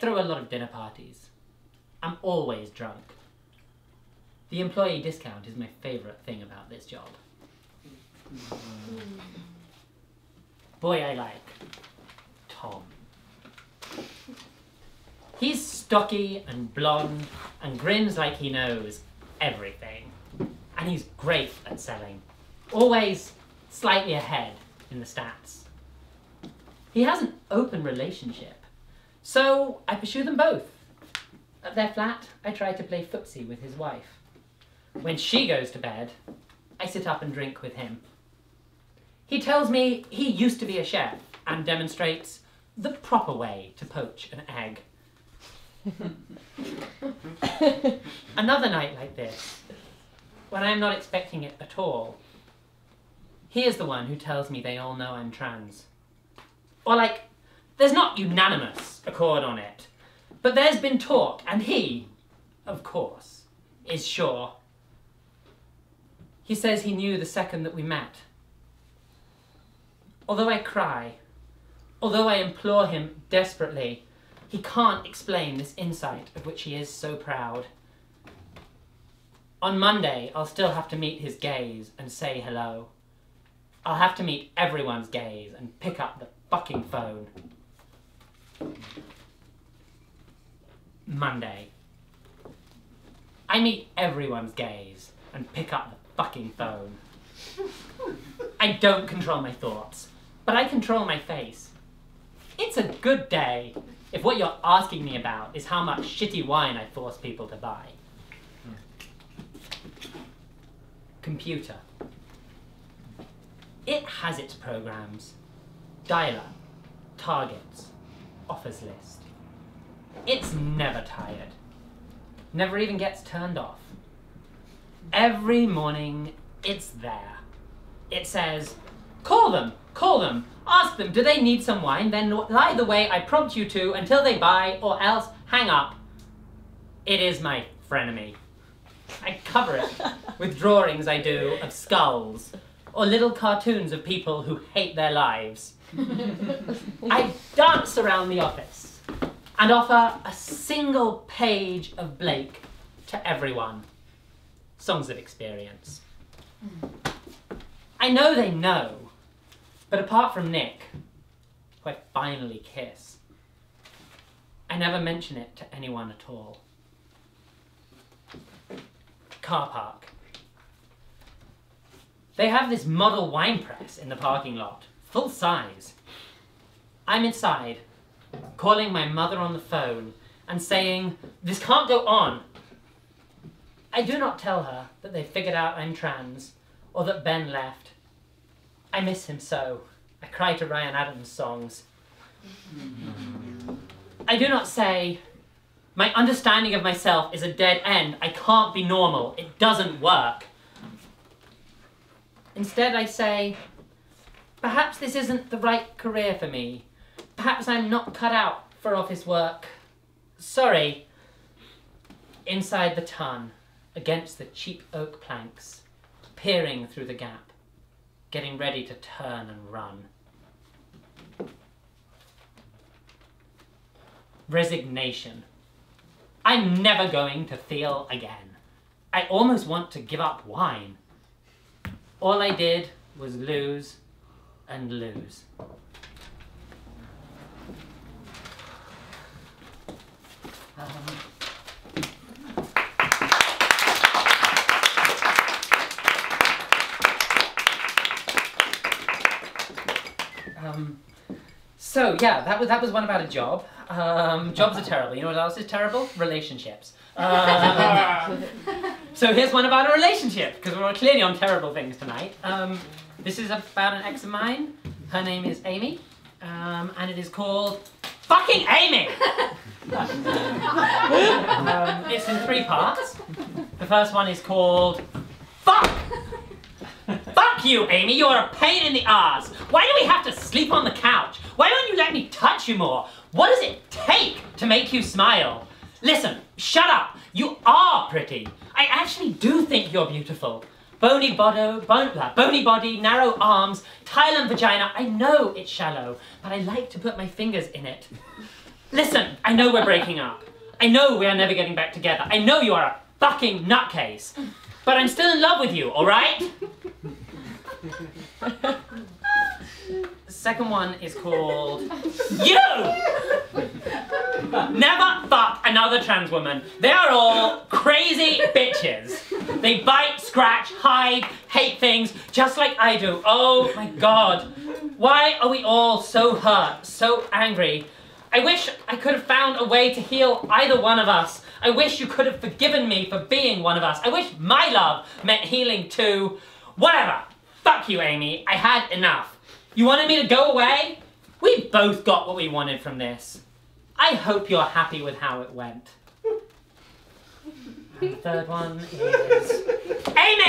throw a lot of dinner parties. I'm always drunk. The employee discount is my favourite thing about this job. Boy, I like Tom. He's stocky and blonde and grins like he knows everything. And he's great at selling. Always slightly ahead in the stats. He has an open relationship. So I pursue them both. At their flat, I try to play footsie with his wife. When she goes to bed, I sit up and drink with him. He tells me he used to be a chef and demonstrates the proper way to poach an egg. Another night like this, when I am not expecting it at all, he is the one who tells me they all know I'm trans. Or like, there's not unanimous accord on it, but there's been talk, and he, of course, is sure. He says he knew the second that we met. Although I cry, although I implore him desperately, he can't explain this insight of which he is so proud. On Monday, I'll still have to meet his gaze and say hello. I'll have to meet everyone's gaze and pick up the fucking phone. Monday. I meet everyone's gaze and pick up the fucking phone. I don't control my thoughts, but I control my face. It's a good day if what you're asking me about is how much shitty wine I force people to buy. Computer. It has its programs. Dialer, targets, offers list. It's never tired. Never even gets turned off. Every morning, it's there. It says, call them, call them, ask them, do they need some wine? Then lie the way I prompt you to until they buy, or else hang up. It is my frenemy. I cover it with drawings I do of skulls, or little cartoons of people who hate their lives. I dance around the office and offer a single page of Blake to everyone. Songs of experience. I know they know, but apart from Nick, who I finally kiss, I never mention it to anyone at all. Car park. They have this model wine press in the parking lot, full size. I'm inside, calling my mother on the phone and saying, This can't go on. I do not tell her that they figured out I'm trans or that Ben left. I miss him so. I cry to Ryan Adams songs. I do not say, my understanding of myself is a dead end. I can't be normal. It doesn't work. Instead, I say, perhaps this isn't the right career for me. Perhaps I'm not cut out for office work. Sorry. Inside the tun, against the cheap oak planks, peering through the gap, getting ready to turn and run. Resignation. I'm never going to feel again. I almost want to give up wine. All I did was lose and lose. Um, um, so yeah, that was that was one about a job. Um, jobs are terrible. You know what else is terrible? Relationships. Um, so here's one about a relationship because we're clearly on terrible things tonight. Um, this is about an ex of mine. Her name is Amy, um, and it is called Fucking Amy. um, it's in three parts. The first one is called Fuck. Fuck you, Amy. You're a pain in the ass. Why do we have to sleep on the couch? Why don't you let me touch you more? What does it take to make you smile? Listen, shut up. You are pretty. I actually do think you're beautiful. Bony body, bon, uh, bony body, narrow arms, Thailand vagina. I know it's shallow, but I like to put my fingers in it. Listen, I know we're breaking up. I know we are never getting back together. I know you are a fucking nutcase. But I'm still in love with you, alright? the second one is called You! Never fuck another trans woman. They are all crazy bitches. They bite, scratch, hide, hate things, just like I do. Oh my god. Why are we all so hurt, so angry? I wish I could have found a way to heal either one of us. I wish you could have forgiven me for being one of us. I wish my love meant healing too. Whatever. Fuck you, Amy. I had enough. You wanted me to go away? We both got what we wanted from this. I hope you're happy with how it went. And the third one is Amy!